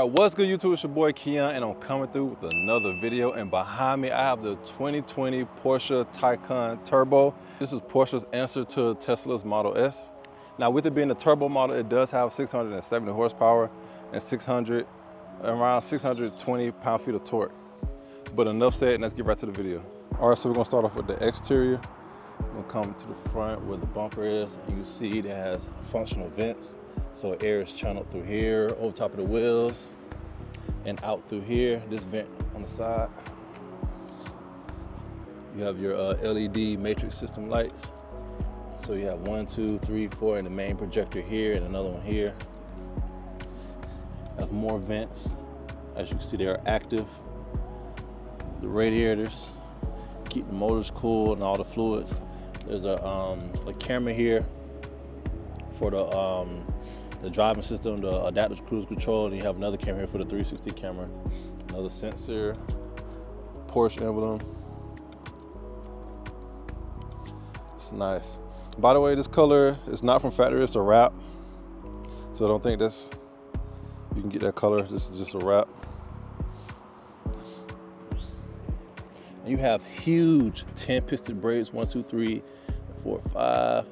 All right, what's good YouTube? It's your boy Keon and I'm coming through with another video and behind me I have the 2020 Porsche Taycan Turbo. This is Porsche's answer to Tesla's Model S. Now with it being a turbo model, it does have 670 horsepower and 600, around 620 pound-feet of torque. But enough said, let's get right to the video. All right, so we're gonna start off with the exterior. Gonna come to the front where the bumper is and you see it has functional vents so air is channeled through here, over top of the wheels, and out through here, this vent on the side. You have your uh, LED matrix system lights. So you have one, two, three, four, and the main projector here, and another one here. Have more vents. As you can see, they are active. The radiators keep the motors cool and all the fluids. There's a, um, a camera here for the um, the driving system, the adaptive cruise control, and you have another camera here for the 360 camera. Another sensor, Porsche emblem. It's nice. By the way, this color is not from factory, it's a wrap. So I don't think this, you can get that color. This is just a wrap. you have huge 10 piston brakes, one, two, three, four, five,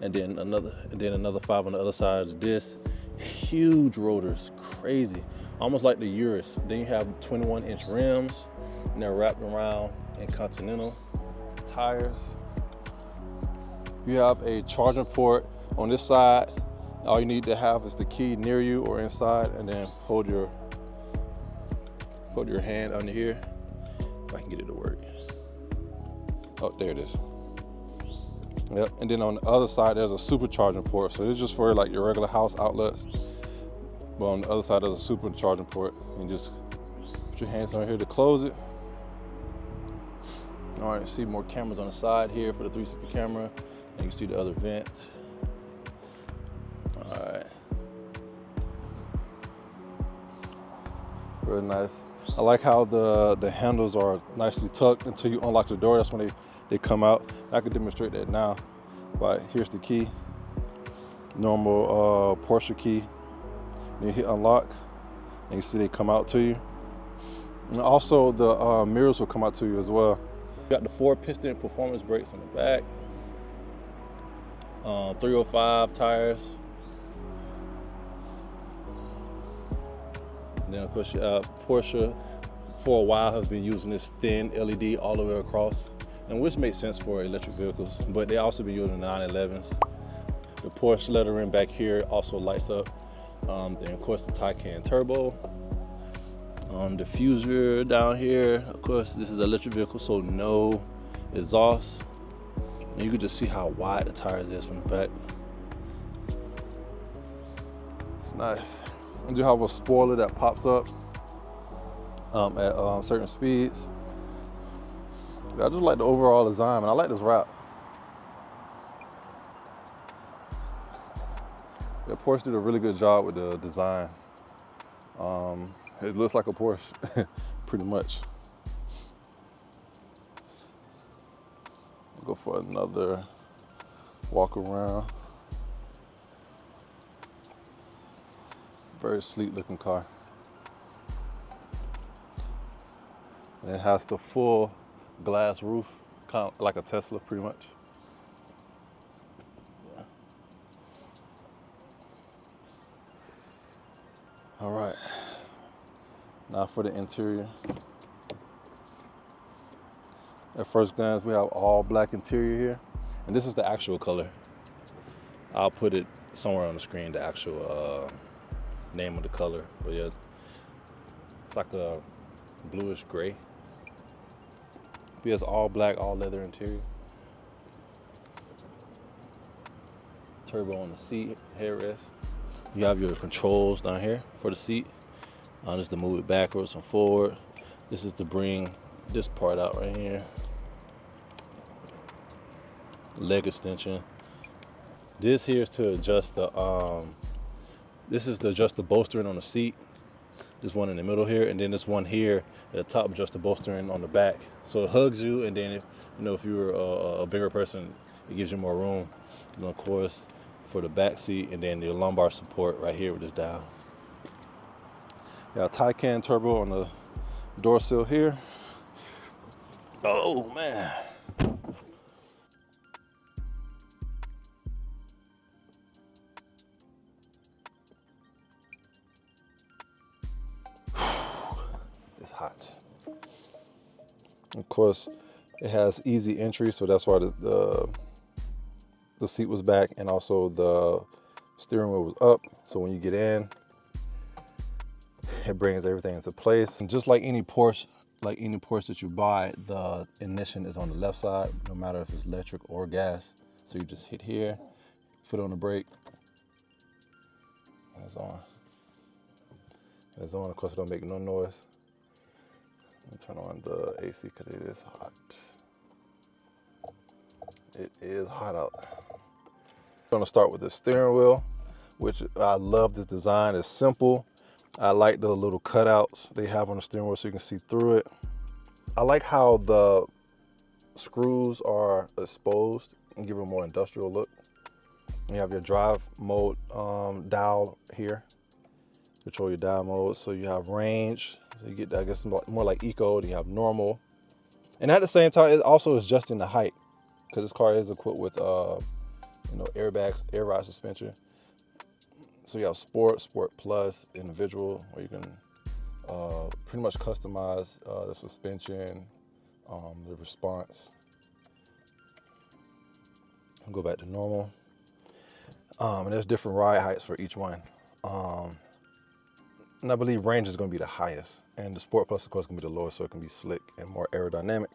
and then another and then another five on the other side of this. Huge rotors, crazy. Almost like the Urus. Then you have 21 inch rims and they're wrapped around in Continental tires. You have a charging port on this side. All you need to have is the key near you or inside and then hold your hold your hand under here. If I can get it to work. Oh, there it is. Yep, and then on the other side, there's a supercharging port. So it's just for like your regular house outlets. But on the other side, there's a supercharging port. And just put your hands on here to close it. All right, see more cameras on the side here for the 360 camera. And you can see the other vent. All right. Very nice. I like how the, the handles are nicely tucked until you unlock the door. That's when they, they come out. I can demonstrate that now, but here's the key. Normal uh, Porsche key. You hit unlock, and you see they come out to you. And also the uh, mirrors will come out to you as well. You got the four piston performance brakes on the back. Uh, 305 tires. And then of course you have Porsche for a while have been using this thin LED all the way across, and which makes sense for electric vehicles, but they also be using the 911s. The Porsche lettering back here also lights up. Um, then of course the Taycan Turbo. Um, diffuser down here, of course this is electric vehicle, so no exhaust. And you can just see how wide the tires is from the back. It's nice. I do have a spoiler that pops up um, at um, certain speeds. I just like the overall design, and I like this wrap. Yeah, Porsche did a really good job with the design. Um, it looks like a Porsche, pretty much. Go for another walk around. Very sleek looking car. It has the full glass roof, kind of like a Tesla pretty much. All right, now for the interior. At first glance, we have all black interior here. And this is the actual color. I'll put it somewhere on the screen, the actual uh, name of the color. But yeah, it's like a bluish gray. Because all black, all leather interior. Turbo on the seat, headrest. You have your controls down here for the seat. Uh, just to move it backwards and forward. This is to bring this part out right here. Leg extension. This here is to adjust the, um, this is to adjust the bolstering on the seat. This one in the middle here, and then this one here the top, just the bolstering on the back. So it hugs you, and then if you know if you're a, a bigger person, it gives you more room. And of course, for the back seat, and then your lumbar support right here with this dial. Got Taycan turbo on the door sill here. Oh man. Course, it has easy entry, so that's why the, the, the seat was back and also the steering wheel was up. So when you get in, it brings everything into place. And just like any Porsche, like any Porsche that you buy, the ignition is on the left side, no matter if it's electric or gas. So you just hit here, foot on the brake, and it's on. It's on, of course it don't make no noise. Turn on the AC because it is hot. It is hot out. I'm gonna start with the steering wheel, which I love this design. It's simple. I like the little cutouts they have on the steering wheel so you can see through it. I like how the screws are exposed and give it a more industrial look. You have your drive mode um, dial here, control your dial mode. So you have range, so you get, I guess, more like eco, then you have normal. And at the same time, it also is adjusting the height because this car is equipped with, uh, you know, airbags, air ride suspension. So you have Sport, Sport Plus, Individual, where you can uh, pretty much customize uh, the suspension, um, the response. I'll go back to normal. Um, and there's different ride heights for each one. Um, and I believe range is gonna be the highest. And the Sport Plus, of course, is gonna be the lowest, so it can be slick and more aerodynamic.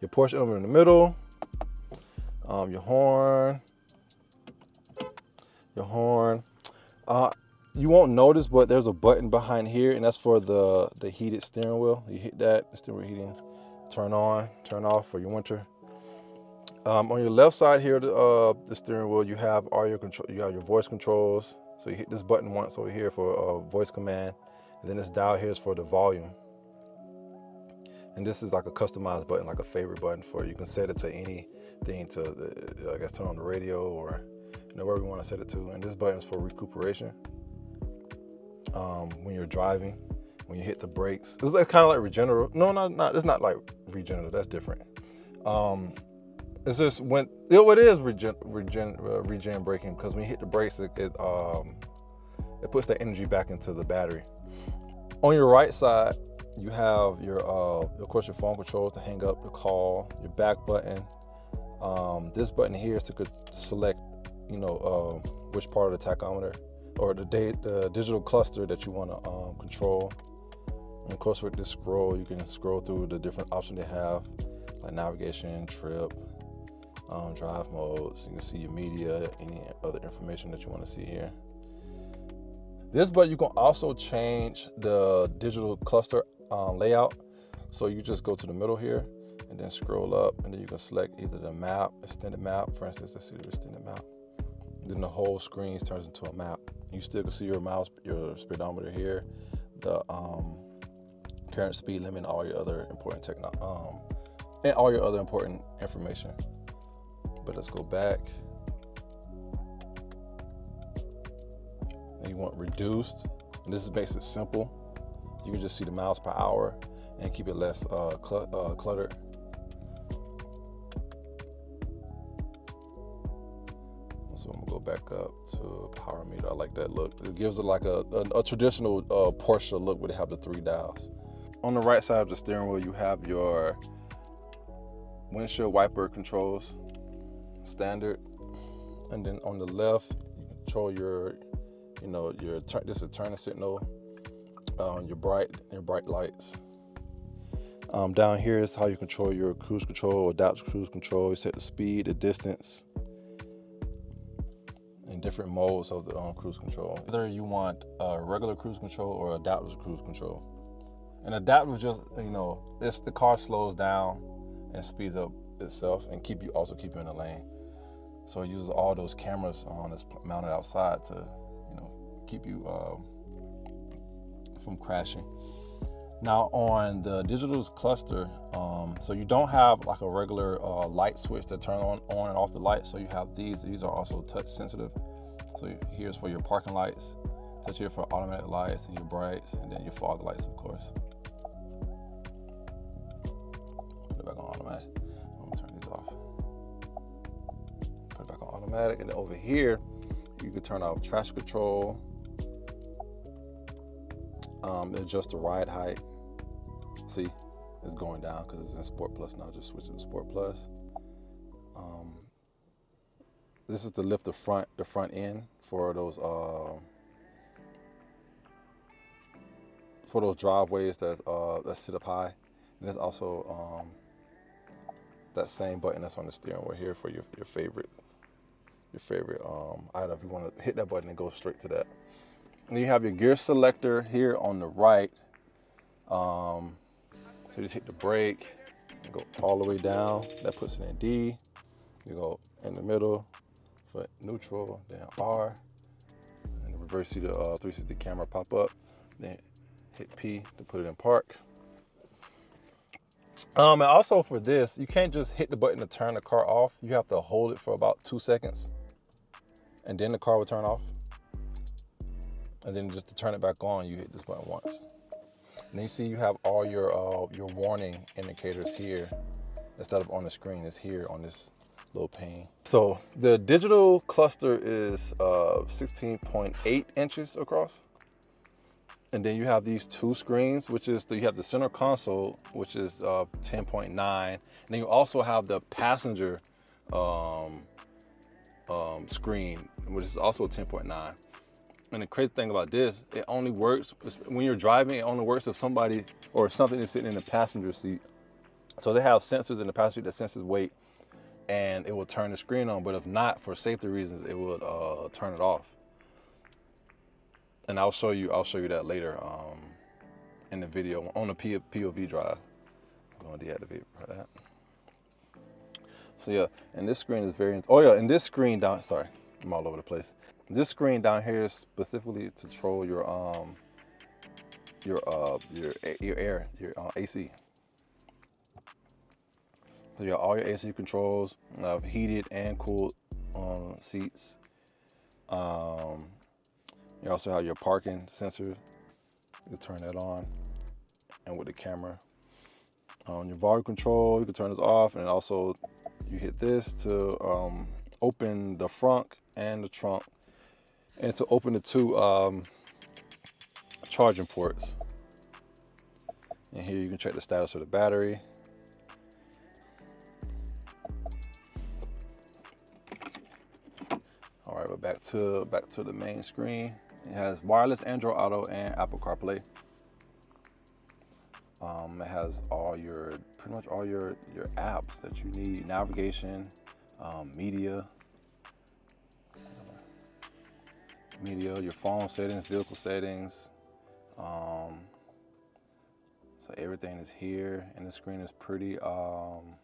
Your Porsche over in the middle, um, your horn, your horn, uh, you won't notice, but there's a button behind here, and that's for the, the heated steering wheel. You hit that, the steering wheel heating, turn on, turn off for your winter. Um, on your left side here, the, uh, the steering wheel, you have all your control. You have your voice controls. So you hit this button once over here for a voice command, and then this dial here is for the volume. And this is like a customized button, like a favorite button for you. You can set it to anything to, uh, I guess, turn on the radio or know, where we want to set it to. And this button is for recuperation. Um, when you're driving, when you hit the brakes, it's like, kind of like regenerative. No, not, not, it's not like regenerative, that's different. Um, it's just when, it, it is regen, regen, uh, regen braking because when you hit the brakes, it, it, um, it puts that energy back into the battery. On your right side, you have your, uh, of course, your phone controls to hang up the call, your back button. Um, this button here is to select you know, uh, which part of the tachometer or the, date, the digital cluster that you want to um, control. And of course, with this scroll, you can scroll through the different options they have, like navigation, trip, um, drive modes. You can see your media, any other information that you want to see here. This button, you can also change the digital cluster um, layout. So you just go to the middle here and then scroll up and then you can select either the map, extended map. For instance, let's see the extended map. Then the whole screen turns into a map. You still can see your mouse, your speedometer here, the um, current speed limit, and all your other important techno, um, and all your other important information. But let's go back. And you want reduced, and this makes it simple. You can just see the miles per hour and keep it less uh, cl uh, cluttered. So I'm gonna go back up to power meter. I like that look. It gives it like a, a, a traditional uh, Porsche look where they have the three dials. On the right side of the steering wheel, you have your windshield wiper controls, standard. And then on the left, you control your, you know, your this is a turning signal, uh, your bright, your bright lights. Um, down here is how you control your cruise control, adaptive cruise control. You set the speed, the distance, and different modes of the um, cruise control. Whether you want a regular cruise control or adaptive cruise control. And adaptive just, you know, it's the car slows down and speeds up itself and keep you also keep you in the lane. So it uses all those cameras on that's mounted outside to, you know, keep you uh, from crashing. Now on the digital cluster, um, so you don't have like a regular uh, light switch to turn on, on and off the light. So you have these, these are also touch sensitive. So here's for your parking lights Touch here for automatic lights and your brights, and then your fog lights, of course. Put it back on automatic. Automatic, and over here, you can turn off traction control, um, adjust the ride height. See, it's going down because it's in Sport Plus now. Just switch to Sport Plus. Um, this is to lift the front, the front end for those uh, for those driveways that uh, that sit up high. And there's also um, that same button that's on the steering wheel here for your, your favorite your favorite um, item. If you want to hit that button and go straight to that. And you have your gear selector here on the right. Um, so you just hit the brake, go all the way down. That puts it in D. You go in the middle for neutral, then R. And reverse see the uh, 360 camera pop up. Then hit P to put it in park. Um, and also for this, you can't just hit the button to turn the car off. You have to hold it for about two seconds and then the car will turn off. And then just to turn it back on, you hit this button once. And then you see you have all your uh, your warning indicators here instead of on the screen. It's here on this little pane. So the digital cluster is uh, 16.8 inches across. And then you have these two screens, which is the, you have the center console, which is uh, 10.9. And then you also have the passenger um, um, screen, which is also 10.9. And the crazy thing about this, it only works when you're driving. It only works if somebody or something is sitting in the passenger seat. So they have sensors in the passenger that senses weight, and it will turn the screen on. But if not, for safety reasons, it would uh, turn it off. And I'll show you. I'll show you that later um, in the video on the POV drive. I'm to deactivate that. So yeah, and this screen is very, oh yeah, and this screen down, sorry, I'm all over the place. This screen down here is specifically to control your, um, your, uh, your, your air, your uh, AC. So you have all your AC controls, uh, heated and cooled um, seats. Um, you also have your parking sensor. You can turn that on and with the camera. On your volume control, you can turn this off and also you hit this to um, open the front and the trunk and to open the two um, charging ports. And here you can check the status of the battery. All right, we're back to back to the main screen. It has wireless Android Auto and Apple CarPlay. Um, it has all your, pretty much all your, your apps that you need, navigation, um, media, media, your phone settings, vehicle settings. Um, so everything is here and the screen is pretty, um,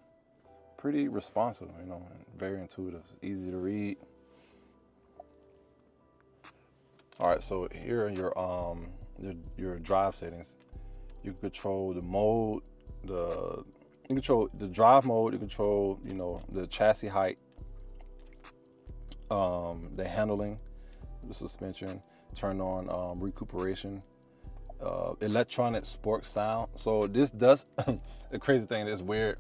pretty responsive, you know, very intuitive, easy to read. All right, so here are your, um, your, your drive settings. You control the mode, the you control the drive mode, you control, you know, the chassis height, um, the handling, the suspension, turn on um, recuperation, uh, electronic sport sound. So this does, the crazy thing is weird,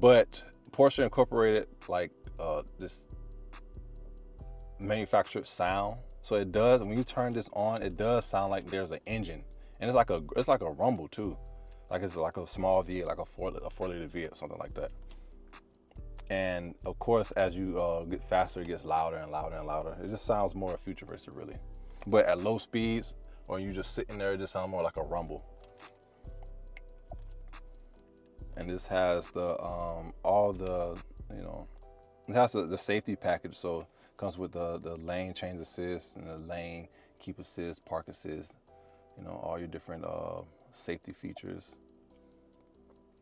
but Porsche incorporated like uh, this manufactured sound. So it does, when you turn this on, it does sound like there's an engine and it's like a it's like a rumble too, like it's like a small V, like a four a four liter V or something like that. And of course, as you uh, get faster, it gets louder and louder and louder. It just sounds more futuristic, really. But at low speeds, or you just sitting there, it just sounds more like a rumble. And this has the um, all the you know, it has the, the safety package. So comes with the the lane change assist and the lane keep assist, park assist, you know, all your different uh, safety features,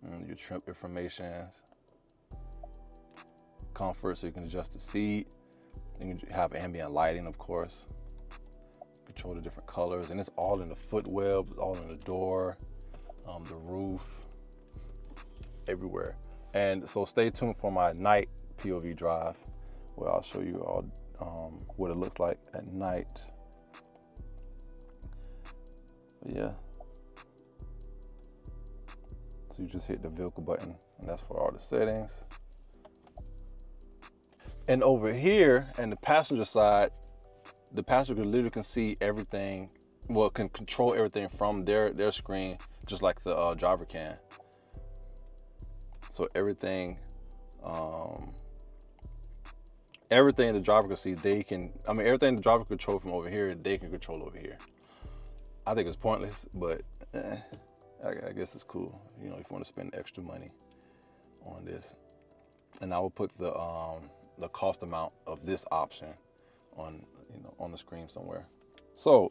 mm, your trip information, comfort so you can adjust the seat. You can have ambient lighting, of course. Control the different colors, and it's all in the footwell, all in the door, um, the roof, everywhere. And so stay tuned for my night POV drive, where I'll show you all um, what it looks like at night But yeah. So you just hit the vehicle button and that's for all the settings. And over here and the passenger side, the passenger literally can see everything, well, can control everything from their, their screen, just like the uh, driver can. So everything, um, everything the driver can see, they can, I mean, everything the driver control from over here, they can control over here. I think it's pointless, but eh, I, I guess it's cool. You know, if you want to spend extra money on this. And I will put the, um, the cost amount of this option on, you know, on the screen somewhere. So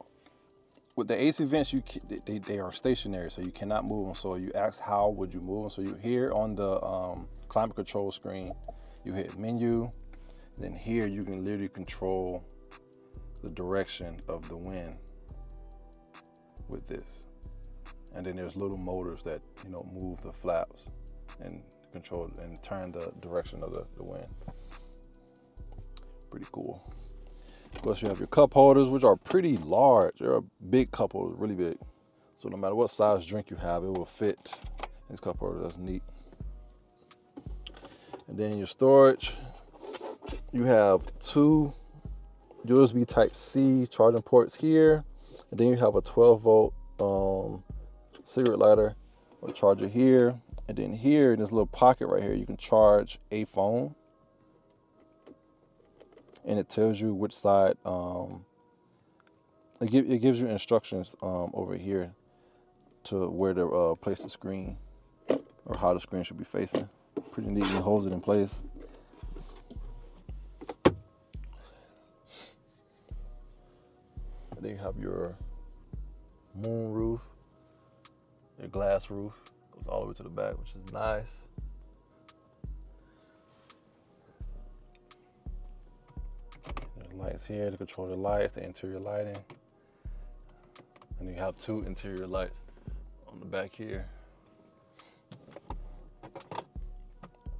with the AC vents, you they, they are stationary, so you cannot move them. So you ask how would you move them? So you here on the um, climate control screen, you hit menu, then here you can literally control the direction of the wind with this. And then there's little motors that, you know, move the flaps and control and turn the direction of the, the wind. Pretty cool. Of course, you have your cup holders, which are pretty large. They're a big cup holder, really big. So no matter what size drink you have, it will fit this cup holder. That's neat. And then your storage, you have two USB type C charging ports here. And then you have a 12 volt um, cigarette lighter or charger here. And then here in this little pocket right here, you can charge a phone. And it tells you which side, um, it, give, it gives you instructions um, over here to where to uh, place the screen or how the screen should be facing. Pretty neat holds it in place. Then you have your moon roof, your glass roof goes all the way to the back, which is nice. There's lights here to control the lights, the interior lighting. And you have two interior lights on the back here.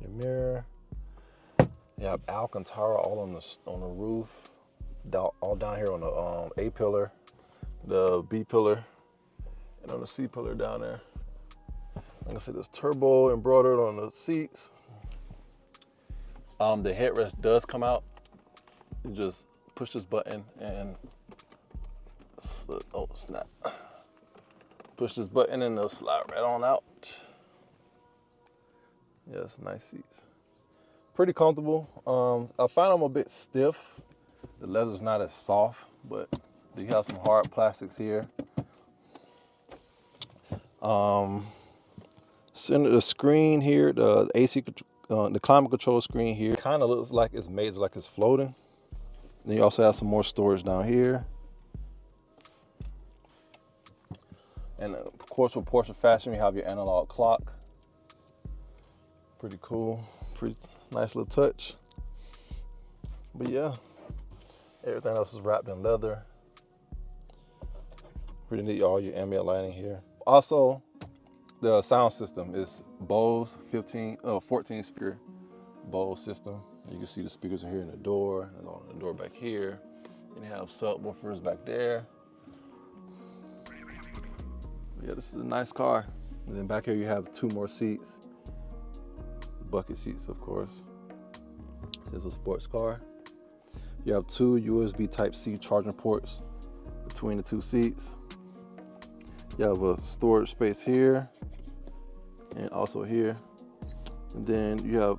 Your mirror. You have Alcantara all on the on the roof, all down here on the um, A pillar, the B pillar, and on the C pillar down there. Like I said, there's turbo embroidered on the seats. Um, the headrest does come out. You just push this button and oh snap. Push this button and it'll slide right on out. Yes, nice seats. Pretty comfortable. Um, I find them a bit stiff. The leather's not as soft, but you have some hard plastics here. Um, center the screen here, the AC, uh, the climate control screen here, kind of looks like it's made like it's floating. Then you also have some more storage down here. And of course with Porsche Fashion, you have your analog clock. Pretty cool, pretty nice little touch. But yeah, everything else is wrapped in leather. Pretty neat, all your ambient lighting here. Also, the sound system is Bose 15, uh, 14 speaker Bose system. You can see the speakers are here in the door, and on the door back here. And have subwoofers back there. Yeah, this is a nice car. And then back here you have two more seats. Bucket seats, of course. This is a sports car. You have two USB Type-C charging ports between the two seats. You have a storage space here and also here. And then you have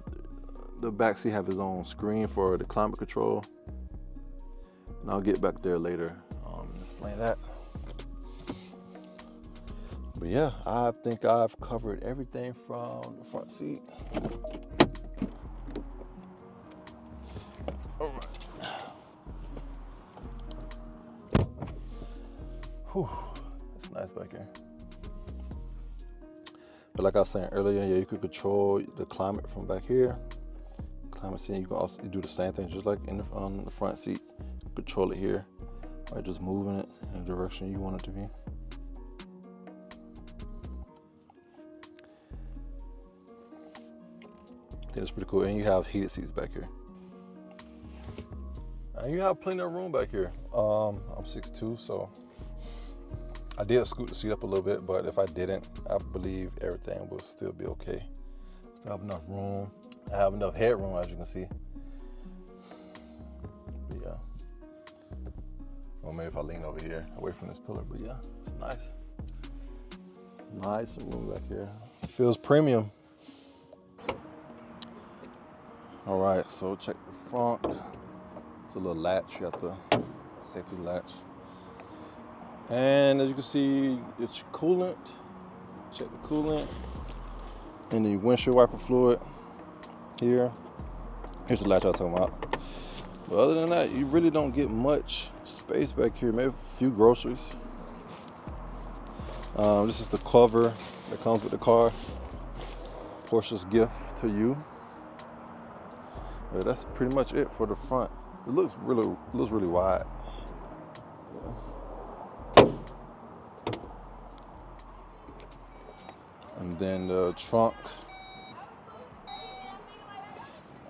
the back seat have its own screen for the climate control. And I'll get back there later um, explain that. But yeah, I think I've covered everything from the front seat. Whew, it's nice back here. But like I was saying earlier, yeah, you could control the climate from back here. Climate seat, you can also do the same thing, just like in the, on the front seat. Control it here, by just moving it in the direction you want it to be. It's pretty cool. And you have heated seats back here. And you have plenty of room back here. Um, I'm 6'2", so I did scoot the seat up a little bit, but if I didn't, I believe everything will still be okay. Still have enough room. I have enough headroom, as you can see. But yeah. Or maybe if I lean over here, away from this pillar, but yeah, it's nice. Nice room back here. Feels premium. All right, so check the front. It's a little latch, you got the safety latch. And as you can see, it's coolant. Check the coolant. And the windshield wiper fluid here. Here's the latch I was talking about. But other than that, you really don't get much space back here. Maybe a few groceries. Um, this is the cover that comes with the car. Porsche's gift to you. But that's pretty much it for the front. It looks really, looks really wide. And then the trunk.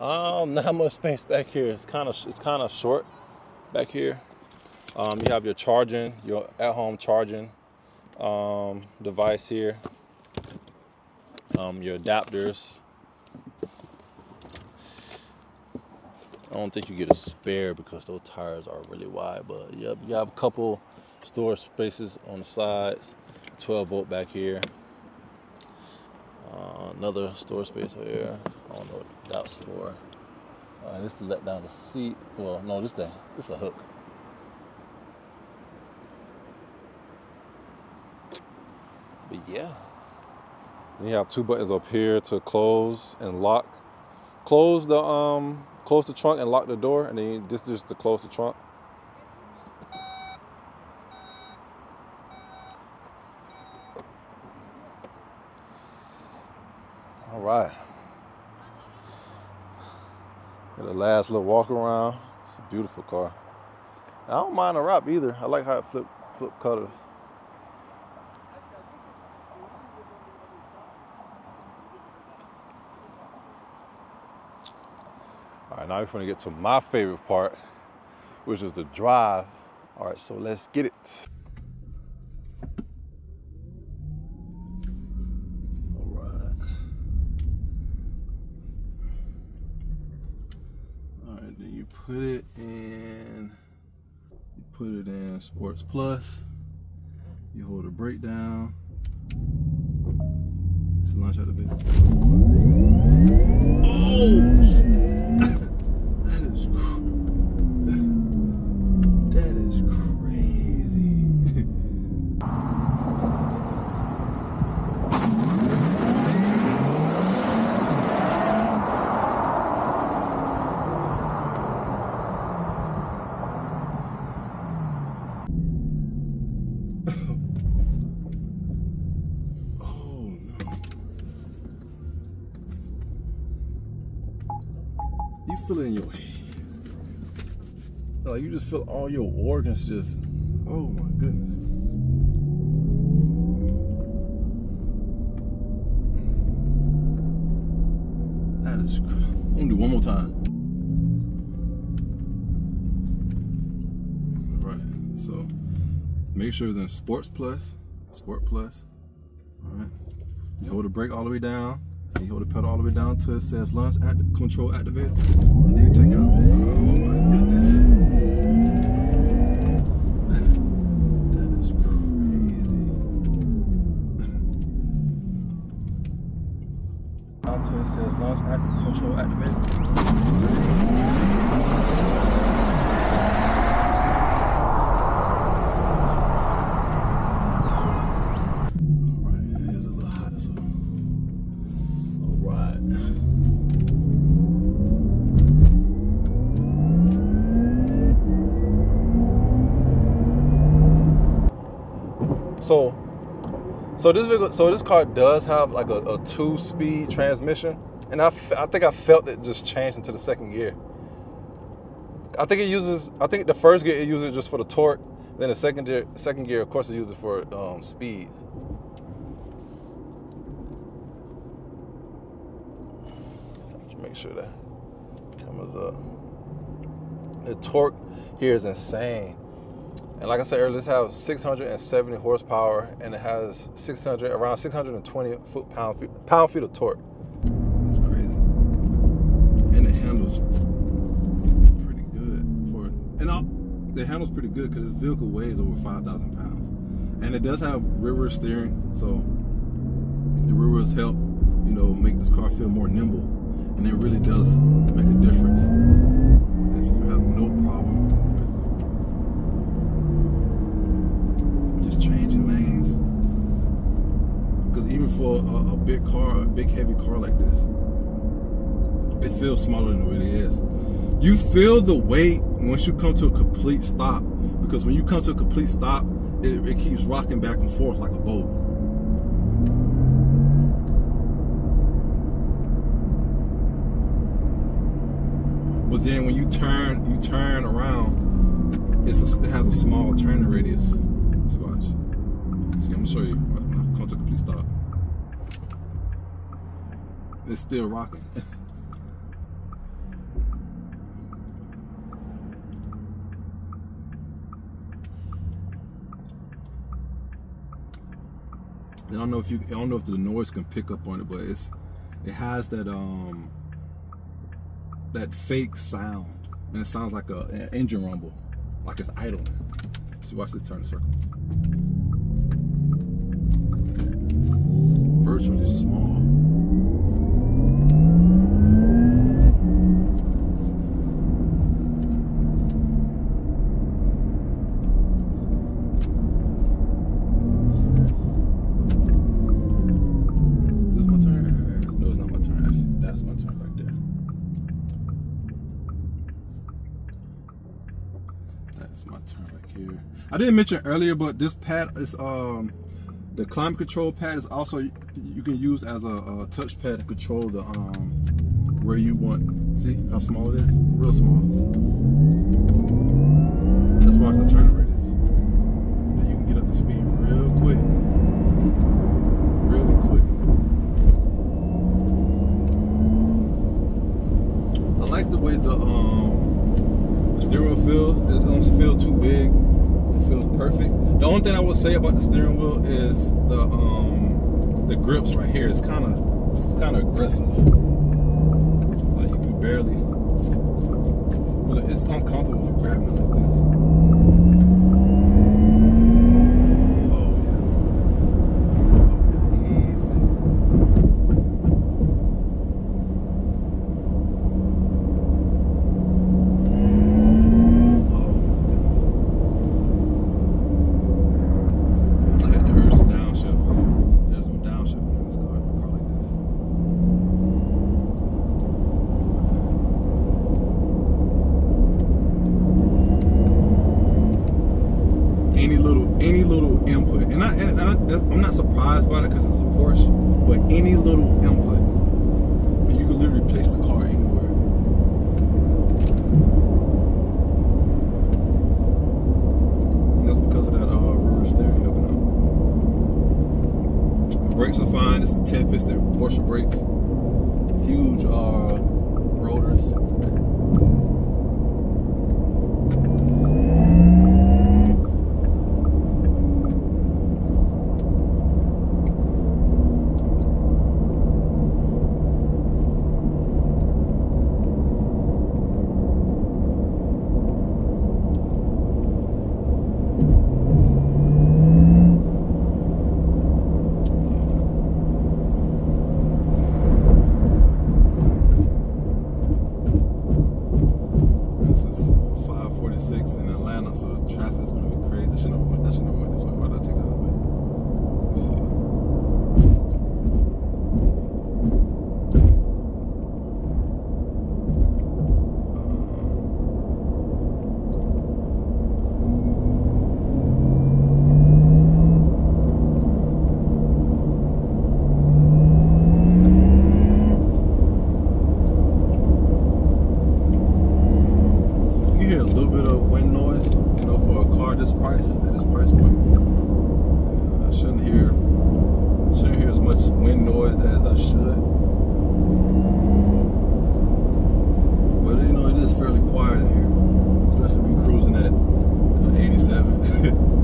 Um, not much space back here. It's kind of it's kind of short back here. Um, you have your charging, your at-home charging um, device here. Um, your adapters. I don't think you get a spare because those tires are really wide, but yep, you have a couple storage spaces on the sides, 12 volt back here. Uh, another storage space over here. I don't know what that's for. Uh, this to let down the seat. Well, no, this the this a hook. But yeah. You have two buttons up here to close and lock. Close the um close the trunk and lock the door, and then this is to close the trunk. All right. Got a last little walk around. It's a beautiful car. I don't mind the wrap either. I like how it flip flip colors. All right, now we're gonna get to my favorite part, which is the drive. All right, so let's get it. All right. All right, then you put it in, you put it in Sports Plus. You hold a brake You feel it in your head. Like you just feel all your organs just, oh my goodness. That is, I'm gonna do one more time. All right, so make sure it's in Sports Plus, Sport Plus. All right, you hold the brake all the way down. And you hold the pedal all the way down to it says launch act control activated. And then you take out. Oh my goodness. that is crazy. Down till it says launch act control activated. So this vehicle, so this car does have like a, a two-speed transmission, and I, I think I felt it just change into the second gear. I think it uses, I think the first gear it uses just for the torque, then the second gear, second gear, of course, it uses for um, speed. Make sure that camera's up. The torque here is insane. And like I said earlier, this has 670 horsepower and it has 600 around 620 foot pound feet, pound feet of torque. It's crazy. And it handles pretty good for and all, it handles pretty good because this vehicle weighs over 5,000 pounds. And it does have rear steering, so the rear wheels help, you know, make this car feel more nimble. And it really does make a difference. And so you have no problem with just changing lanes. Because even for a, a big car, a big heavy car like this, it feels smaller than it really is. You feel the weight once you come to a complete stop. Because when you come to a complete stop, it, it keeps rocking back and forth like a boat. But then when you turn, you turn around, a, it has a small turning radius. See, I'm gonna show you. To a complete stop. It's still rocking. I don't know if you I don't know if the noise can pick up on it, but it's it has that um that fake sound. And it sounds like a, an engine rumble, like it's idling. So watch this turn circle. Virtually small. I didn't mention earlier, but this pad is um the climate control pad is also you can use as a, a touch pad to control the um where you want. See how small it is? Real small. Far as the turn rate is, then you can get up to speed real quick, really quick. I like the way the um the steering wheel feels. It doesn't feel too big feels perfect. The only thing I would say about the steering wheel is the um the grips right here is kind of kind of aggressive. Like you can barely. It's uncomfortable grabbing it like this. Brakes are fine. It's the Tempest. They're Porsche brakes. Huge uh, rotors. Fairly quiet in here, especially me cruising at 87.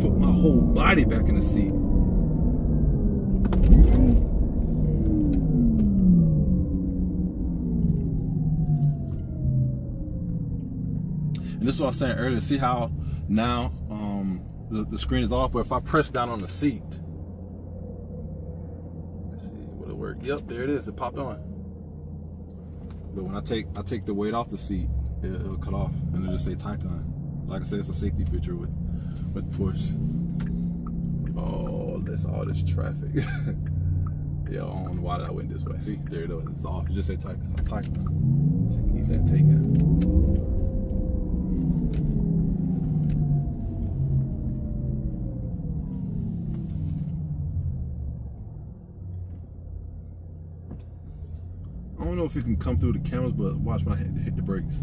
put my whole body back in the seat. And this is what I was saying earlier. See how now um, the, the screen is off, but if I press down on the seat, let's see, will it work? Yep, there it is. It popped on. But when I take I take the weight off the seat, it, will cut off and it'll just say Taycan. Like I said, it's a safety feature with with Porsche. Oh, that's all this traffic. yeah, I don't know why did I went this way. See, there it is. It's off. Just say Taycan. Taycan. He said Taycan. don't know if it can come through the cameras, but watch when I hit, hit the brakes.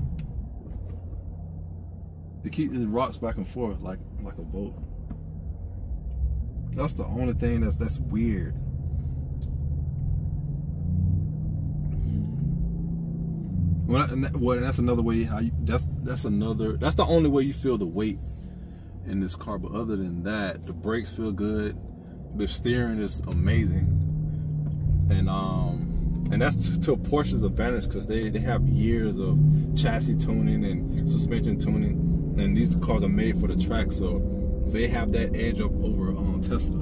The key it rocks back and forth like like a boat. That's the only thing that's that's weird. Well, well, that's another way how you, that's that's another that's the only way you feel the weight in this car. But other than that, the brakes feel good. The steering is amazing, and um, and that's to Porsche's advantage because they, they have years of chassis tuning and suspension tuning and these cars are made for the track so they have that edge up over um, Tesla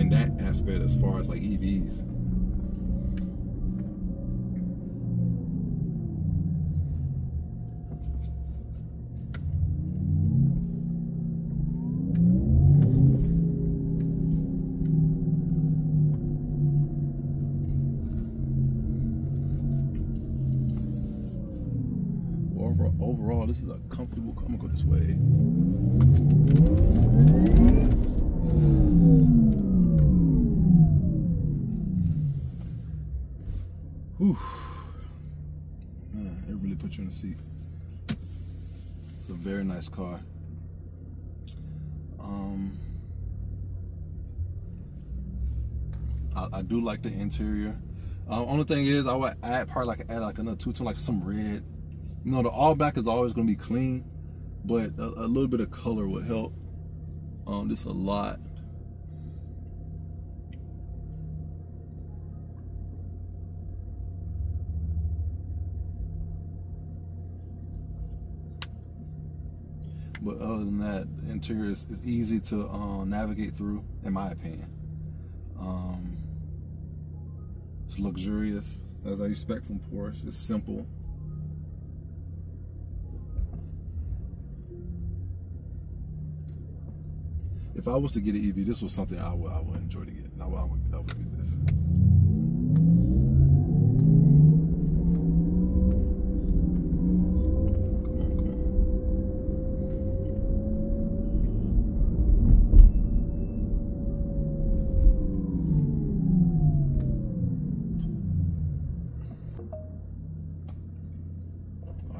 in that aspect as far as like EVs overall, this is a comfortable car. I'm gonna go this way. Whew. Man, it really put you in the seat. It's a very nice car. Um, I, I do like the interior. Uh, only thing is, I would add part like add like another two tone, like some red know, the all black is always going to be clean, but a, a, little bit of color would help um, this a lot. But other than that, interior is, is easy to uh, navigate through, in my opinion. Um, it's luxurious, as I expect from Porsche. It's simple. If I was to get an EV, this was something I would I would enjoy to get. I would, I would, I would get this.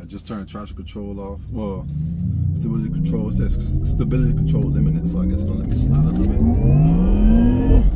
Just turned traction control off. Well, Stability control, it says stability control limited, so I guess it's gonna let me slide a little bit. Oh.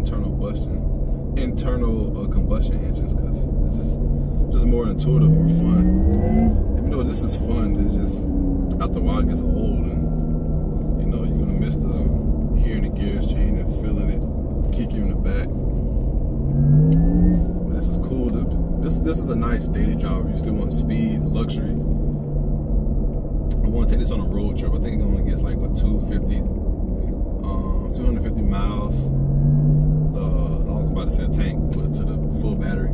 Internal combustion, internal uh, combustion engines because it's just just more intuitive, more fun. Even though this is fun, it's just after a while it gets old and you know you're gonna miss the hearing the gears change and feeling it kick you in the back. But this is cool. To, this this is a nice daily driver. You still want speed, luxury. Want to take this on a road trip. I think it only gets like what 250, um, 250 miles. Uh, I was about to say a tank, but to the full battery.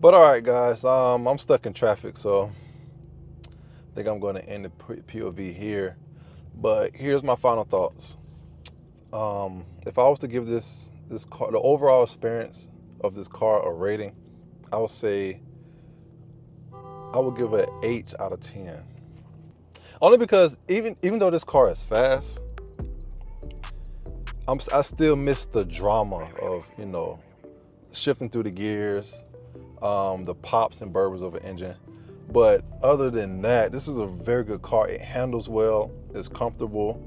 But all right, guys, um, I'm stuck in traffic, so I think I'm going to end the POV here. But here's my final thoughts. Um, if I was to give this this car the overall experience of this car a rating, I would say I would give it an eight out of ten. Only because even even though this car is fast, I'm I still miss the drama of you know shifting through the gears, um, the pops and burbles of an engine. But other than that, this is a very good car. It handles well. It's comfortable.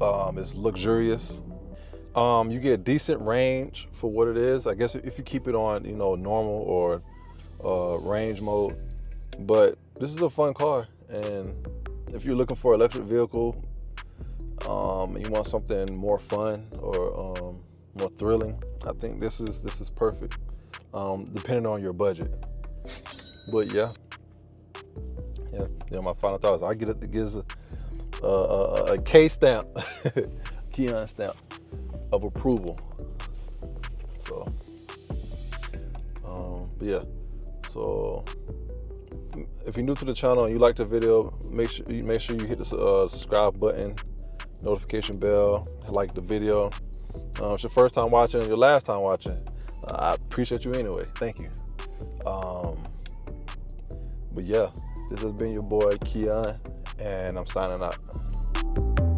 Um, it's luxurious. Um, you get decent range for what it is. I guess if you keep it on, you know, normal or uh, range mode, But this is a fun car, and if you're looking for an electric vehicle, um, you want something more fun or um, more thrilling, I think this is this is perfect. Um, depending on your budget. But yeah, yeah, yeah. My final thoughts. I get it. Gives a, a, a, a K stamp, Keon stamp of approval. So, um, but yeah. So, if you're new to the channel and you like the video, make sure you make sure you hit the uh, subscribe button, notification bell, like the video. Um, it's your first time watching, your last time watching. I appreciate you anyway. Thank you. Um, but yeah, this has been your boy Keon, and I'm signing out.